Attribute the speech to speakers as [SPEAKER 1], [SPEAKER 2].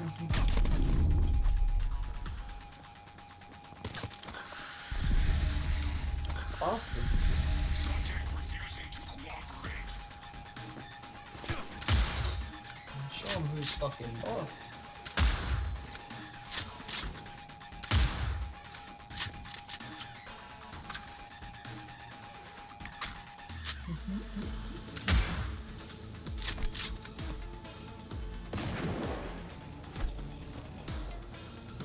[SPEAKER 1] Subject refusing to cooperate.
[SPEAKER 2] Show him who's fucking boss.